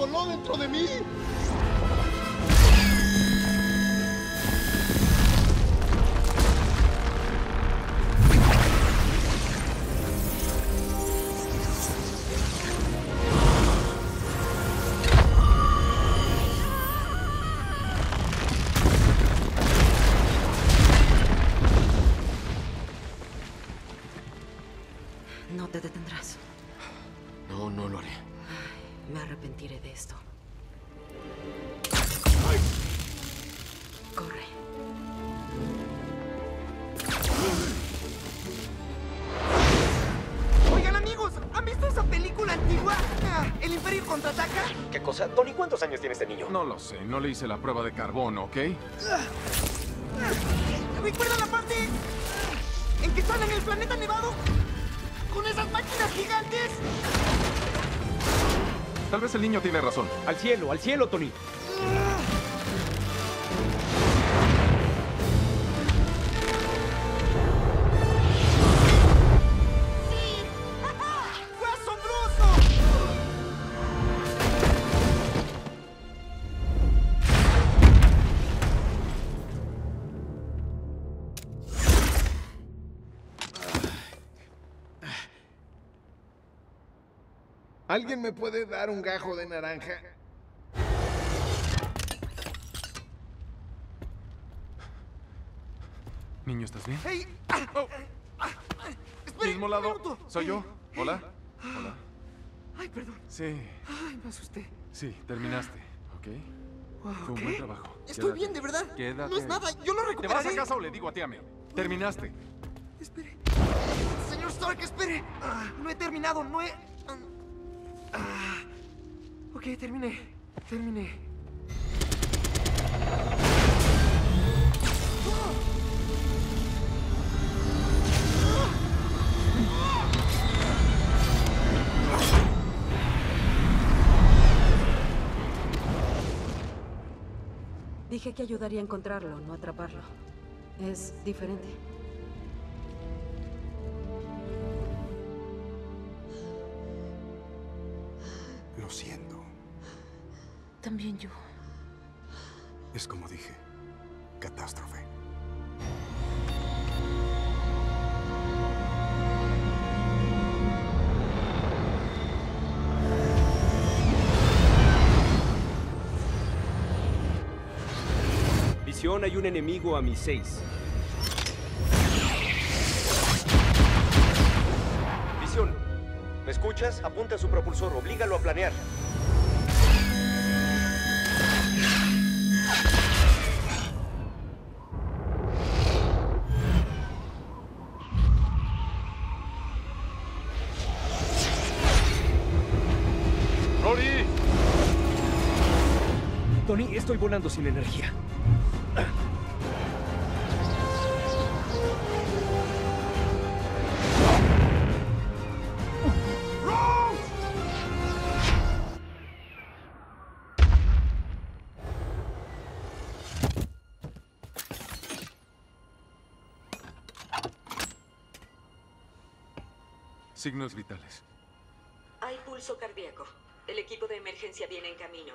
voló dentro de mí. No te detendrás. No, no lo haré. Me arrepentiré de esto. Corre. Oigan amigos, ¿han visto esa película antigua? Ah, ¿El Imperio contraataca? ¿Qué cosa? Tony, ¿cuántos años tiene este niño? No lo sé, no le hice la prueba de carbono, ¿ok? ¿Recuerdan la parte en que están en el planeta nevado? ¿Con esas máquinas gigantes? Tal vez el niño tiene razón. Al cielo, al cielo, Tony. ¿Alguien me puede dar un gajo de naranja? Niño, ¿estás bien? ¡Ey! ah, ah, ah, ¡Espere! Mismo lado. ¿Soy yo? Hola. Hola. Ay, perdón. Sí, Ay, me asusté. sí, terminaste, ¿ok? Wow, Fue un ¿qué? buen trabajo. Estoy Quédate. bien, de verdad. Quédate. No es nada, yo lo ¿Te vas recuperaré. a casa o le digo a ti? Terminaste. Espere. Señor Stark, espere. Ah, no he terminado, no he... Ah, ok, terminé. Terminé. Dije que ayudaría a encontrarlo, no atraparlo. Es diferente. Lo siento. También yo. Es como dije. Catástrofe. Visión, hay un enemigo a mis seis. Visión, ¿me escuchas? Apunta a su propulsor, oblígalo a planear. ¡Rory! Tony, estoy volando sin energía. Signos vitales. Hay pulso cardíaco. El equipo de emergencia viene en camino.